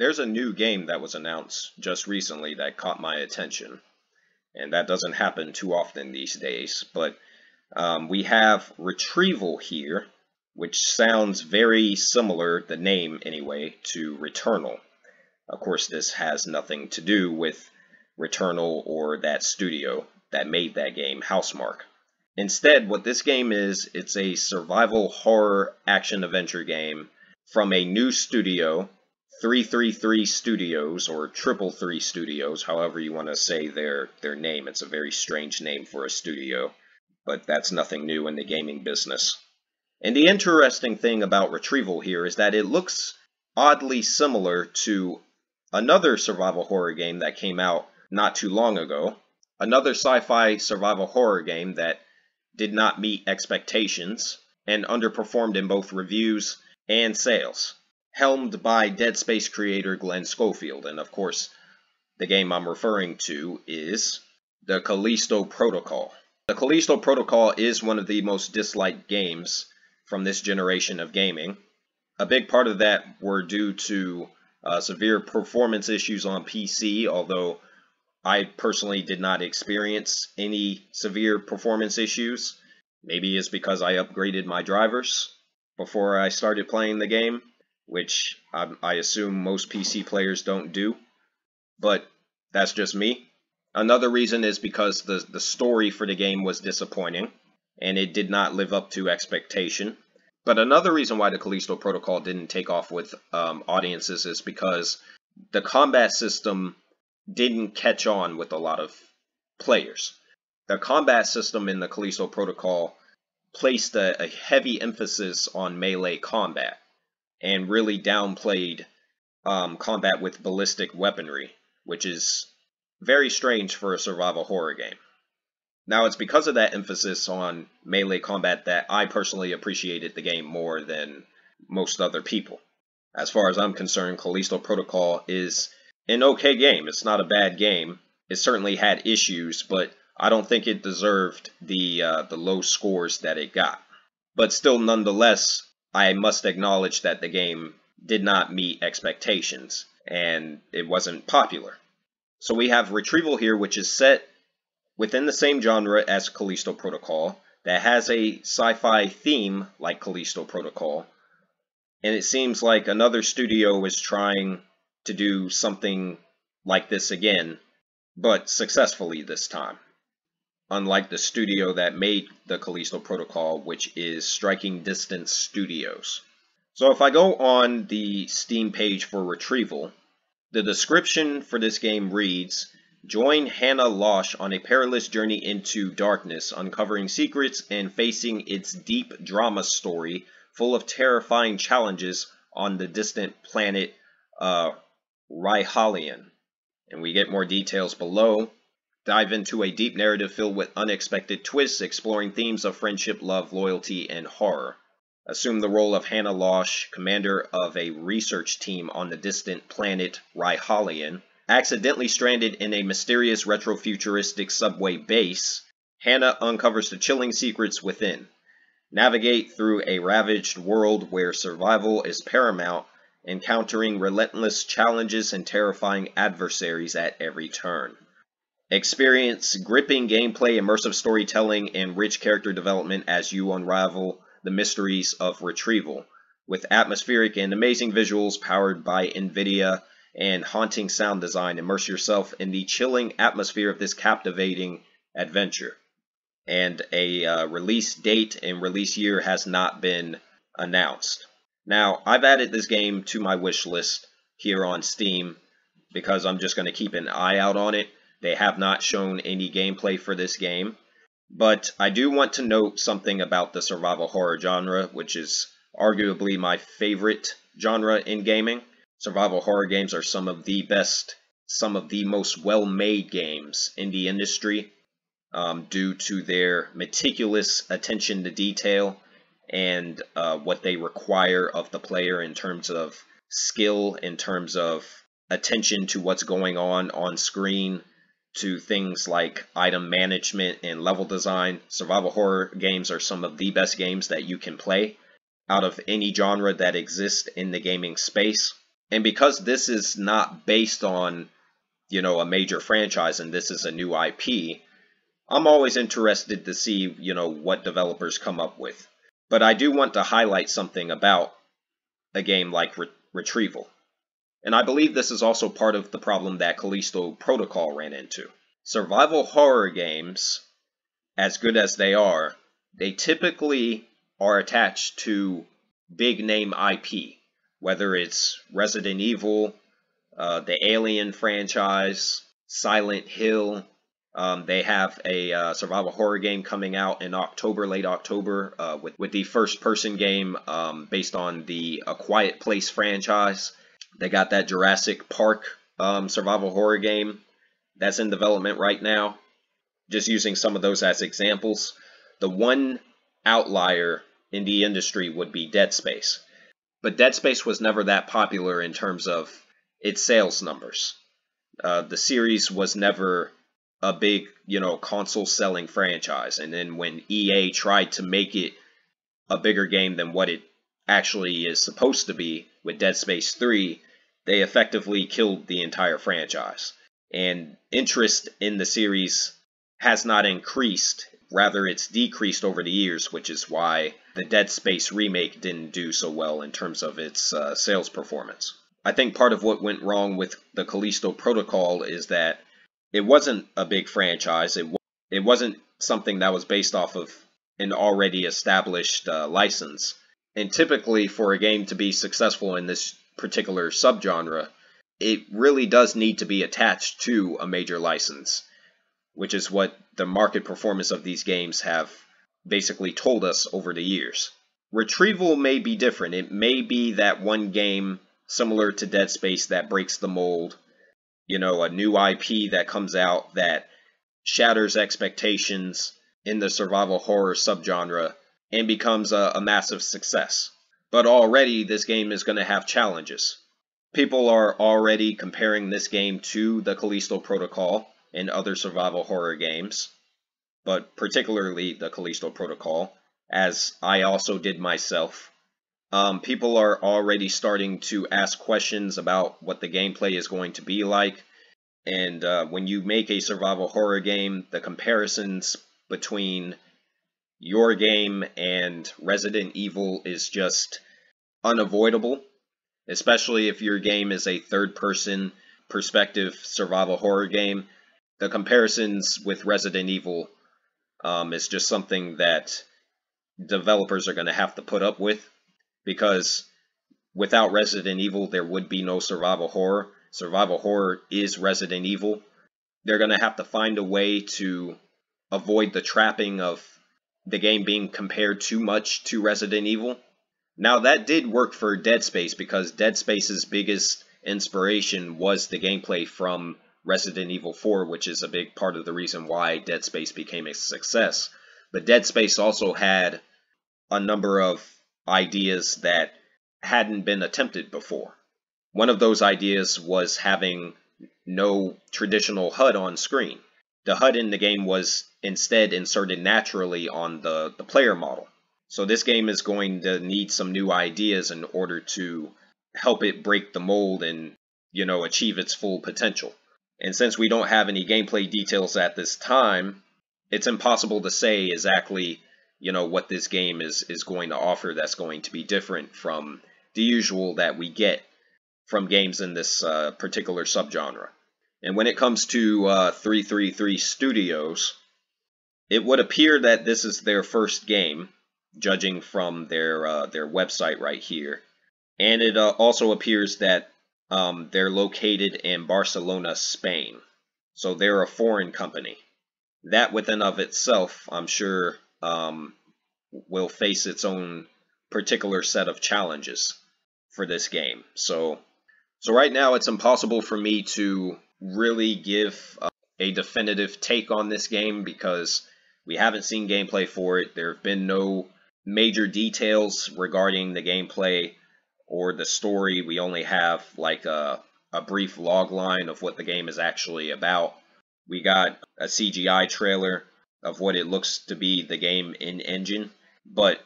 there's a new game that was announced just recently that caught my attention. And that doesn't happen too often these days. But um, we have Retrieval here, which sounds very similar, the name anyway, to Returnal. Of course, this has nothing to do with Returnal or that studio that made that game, Housemarque. Instead, what this game is, it's a survival horror action adventure game from a new studio 333 Studios or Triple Three Studios, however you want to say their their name. It's a very strange name for a studio, but that's nothing new in the gaming business. And the interesting thing about Retrieval here is that it looks oddly similar to another survival horror game that came out not too long ago, another sci-fi survival horror game that did not meet expectations and underperformed in both reviews and sales helmed by Dead Space creator Glenn Schofield. And of course, the game I'm referring to is the Callisto Protocol. The Callisto Protocol is one of the most disliked games from this generation of gaming. A big part of that were due to uh, severe performance issues on PC, although I personally did not experience any severe performance issues. Maybe it's because I upgraded my drivers before I started playing the game which I, I assume most PC players don't do, but that's just me. Another reason is because the, the story for the game was disappointing, and it did not live up to expectation. But another reason why the Callisto Protocol didn't take off with um, audiences is because the combat system didn't catch on with a lot of players. The combat system in the Callisto Protocol placed a, a heavy emphasis on melee combat and really downplayed um, combat with ballistic weaponry, which is very strange for a survival horror game. Now, it's because of that emphasis on melee combat that I personally appreciated the game more than most other people. As far as I'm concerned, Callisto Protocol is an okay game. It's not a bad game. It certainly had issues, but I don't think it deserved the uh, the low scores that it got. But still, nonetheless, I must acknowledge that the game did not meet expectations and it wasn't popular. So we have Retrieval here, which is set within the same genre as Callisto Protocol, that has a sci-fi theme like Callisto Protocol, and it seems like another studio is trying to do something like this again, but successfully this time unlike the studio that made the Callisto Protocol, which is Striking Distance Studios. So if I go on the Steam page for Retrieval, the description for this game reads, Join Hannah Losh on a perilous journey into darkness, uncovering secrets and facing its deep drama story full of terrifying challenges on the distant planet uh. And we get more details below dive into a deep narrative filled with unexpected twists, exploring themes of friendship, love, loyalty, and horror. Assume the role of Hannah Losh, commander of a research team on the distant planet Ryhalion. Accidentally stranded in a mysterious retrofuturistic subway base, Hannah uncovers the chilling secrets within. Navigate through a ravaged world where survival is paramount, encountering relentless challenges and terrifying adversaries at every turn. Experience gripping gameplay, immersive storytelling, and rich character development as you unravel the mysteries of retrieval. With atmospheric and amazing visuals powered by NVIDIA and haunting sound design, immerse yourself in the chilling atmosphere of this captivating adventure. And a uh, release date and release year has not been announced. Now, I've added this game to my wish list here on Steam because I'm just going to keep an eye out on it they have not shown any gameplay for this game. But I do want to note something about the survival horror genre, which is arguably my favorite genre in gaming. Survival horror games are some of the best, some of the most well-made games in the industry um, due to their meticulous attention to detail and uh, what they require of the player in terms of skill, in terms of attention to what's going on on screen, to things like item management and level design. Survival horror games are some of the best games that you can play out of any genre that exists in the gaming space. And because this is not based on, you know, a major franchise and this is a new IP, I'm always interested to see, you know, what developers come up with. But I do want to highlight something about a game like Re Retrieval. And I believe this is also part of the problem that Callisto Protocol ran into. Survival horror games, as good as they are, they typically are attached to big name IP, whether it's Resident Evil, uh, the Alien franchise, Silent Hill. Um, they have a uh, survival horror game coming out in October, late October, uh, with, with the first person game um, based on the A Quiet Place franchise. They got that Jurassic Park um, survival horror game that's in development right now. Just using some of those as examples. The one outlier in the industry would be Dead Space. But Dead Space was never that popular in terms of its sales numbers. Uh, the series was never a big, you know, console selling franchise. And then when EA tried to make it a bigger game than what it actually is supposed to be with Dead Space 3, they effectively killed the entire franchise. And interest in the series has not increased Rather, it's decreased over the years, which is why the Dead Space remake didn't do so well in terms of its uh, sales performance. I think part of what went wrong with the Callisto Protocol is that it wasn't a big franchise. It it wasn't something that was based off of an already established uh, license. And typically, for a game to be successful in this particular subgenre, it really does need to be attached to a major license which is what the market performance of these games have basically told us over the years. Retrieval may be different. It may be that one game similar to Dead Space that breaks the mold, you know, a new IP that comes out that shatters expectations in the survival horror subgenre and becomes a, a massive success. But already this game is going to have challenges. People are already comparing this game to the Callisto Protocol, and other survival horror games, but particularly the Callisto Protocol, as I also did myself. Um, people are already starting to ask questions about what the gameplay is going to be like, and uh, when you make a survival horror game, the comparisons between your game and Resident Evil is just unavoidable, especially if your game is a third-person perspective survival horror game the comparisons with Resident Evil um, is just something that developers are going to have to put up with because without Resident Evil, there would be no survival horror. Survival horror is Resident Evil. They're going to have to find a way to avoid the trapping of the game being compared too much to Resident Evil. Now, that did work for Dead Space because Dead Space's biggest inspiration was the gameplay from Resident Evil 4, which is a big part of the reason why Dead Space became a success. But Dead Space also had a number of ideas that hadn't been attempted before. One of those ideas was having no traditional HUD on screen. The HUD in the game was instead inserted naturally on the, the player model. So this game is going to need some new ideas in order to help it break the mold and, you know, achieve its full potential. And since we don't have any gameplay details at this time, it's impossible to say exactly, you know, what this game is, is going to offer that's going to be different from the usual that we get from games in this uh, particular subgenre. And when it comes to uh, 333 Studios, it would appear that this is their first game, judging from their uh, their website right here. And it uh, also appears that um, they're located in Barcelona, Spain. So they're a foreign company. That within of itself, I'm sure, um, will face its own particular set of challenges for this game. So, so right now it's impossible for me to really give uh, a definitive take on this game because we haven't seen gameplay for it. There have been no major details regarding the gameplay or the story. We only have like a, a brief log line of what the game is actually about. We got a CGI trailer of what it looks to be the game in engine, but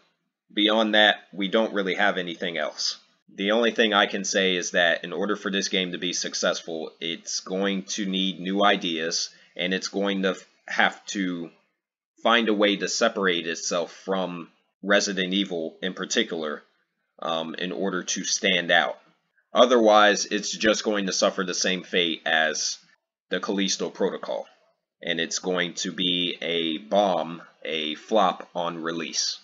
beyond that, we don't really have anything else. the only thing I can say is that in order for this game to be successful, it's going to need new ideas and it's going to have to find a way to separate itself from Resident Evil in particular um, in order to stand out. Otherwise, it's just going to suffer the same fate as the Callisto Protocol, and it's going to be a bomb, a flop on release.